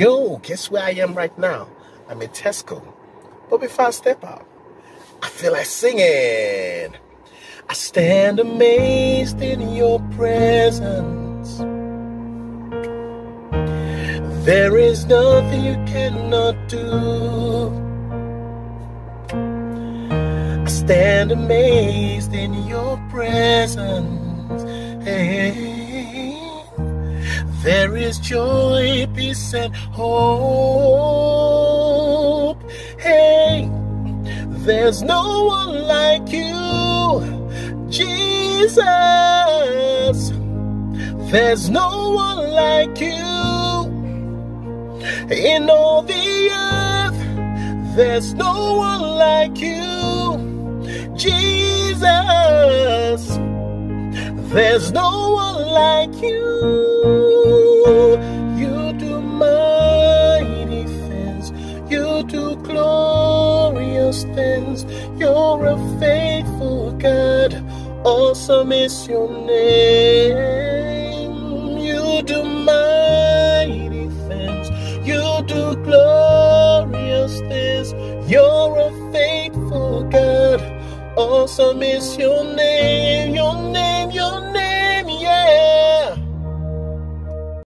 Yo, guess where I am right now? I'm at Tesco. But before I step out, I feel like singing. I stand amazed in your presence. There is nothing you cannot do. I stand amazed in your presence. Hey. There is joy, peace, and hope. Hey, there's no one like you, Jesus. There's no one like you in all the earth. There's no one like you, There's no one like you. You do mighty things. You do glorious things. You're a faithful God. Awesome is your name. You do mighty things. You do glorious things. You're a faithful God. Awesome is your name,